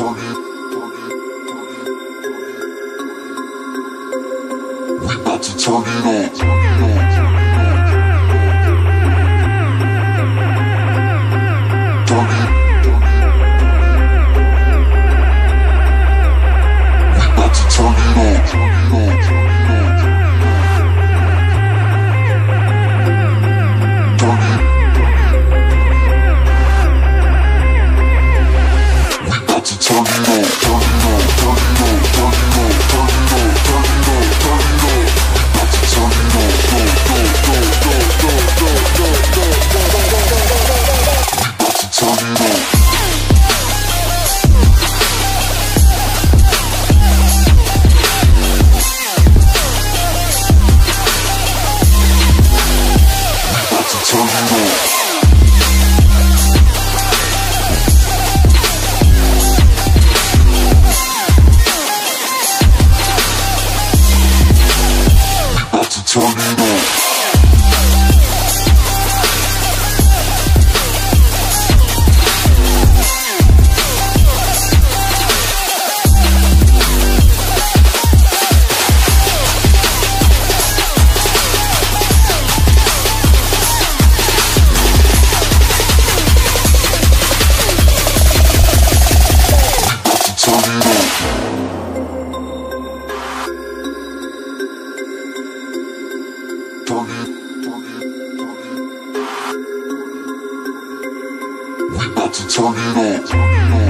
turn it on. We about to turn it on. つつなぎろ